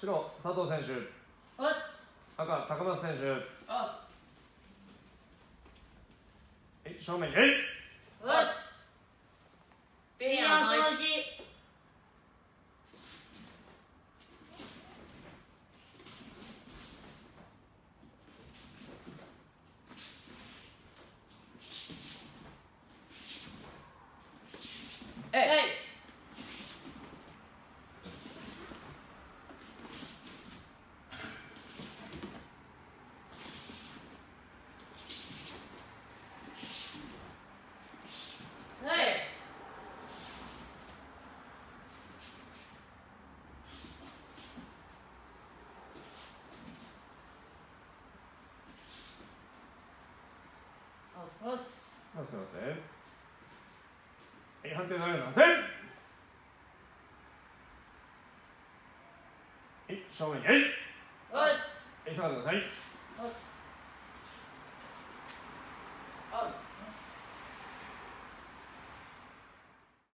白佐藤選手。おっす赤高松選手。おっすはい正面にえい。おっすペアそのえいおっすおっす。あすいませんはい判定のような点はい正面に。えい。おっすはい下がってください